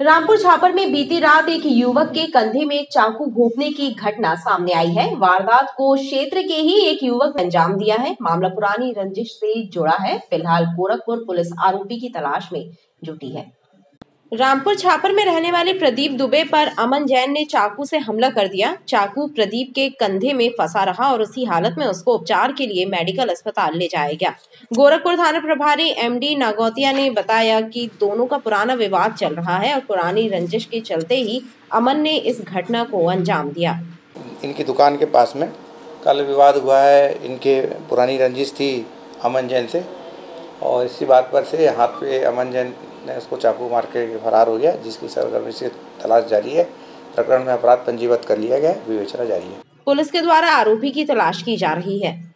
रामपुर छापर में बीती रात एक युवक के कंधे में चाकू घोपने की घटना सामने आई है। वारदात को क्षेत्र के ही एक युवक ने अंजाम दिया है। मामला पुरानी रंजिश से जुड़ा है। फ़िलहाल गोरखपुर पुलिस आरोपी की तलाश में जुटी है। रामपुर छापर में रहने वाले प्रदीप दुबे पर अमन जैन ने चाकू से हमला कर दिया। चाकू प्रदीप के कंधे में फंसा रहा और उसी हालत में उसको उपचार के लिए मेडिकल अस्पताल ले जाया गया। गोरखपुर थाना प्रभारी एमडी नागौतिया ने बताया कि दोनों का पुराना विवाद चल रहा है और पुरानी रंजिश के चलते ही अमन ने इस घटना को अंजाम दिया। इनकी दुकान के पास में कल विवाद हुआ है। इनके पुरानी रंजिश थी अमन जैन से और इसी बात पर से हाथ पे अमन जैन ने उसको चाकू मार के फरार हो गया, जिसकी सरगर्मी से तलाश जारी है। प्रकरण में अपराध पंजीबद्ध कर लिया गया, विवेचना जारी है। पुलिस के द्वारा आरोपी की तलाश की जा रही है।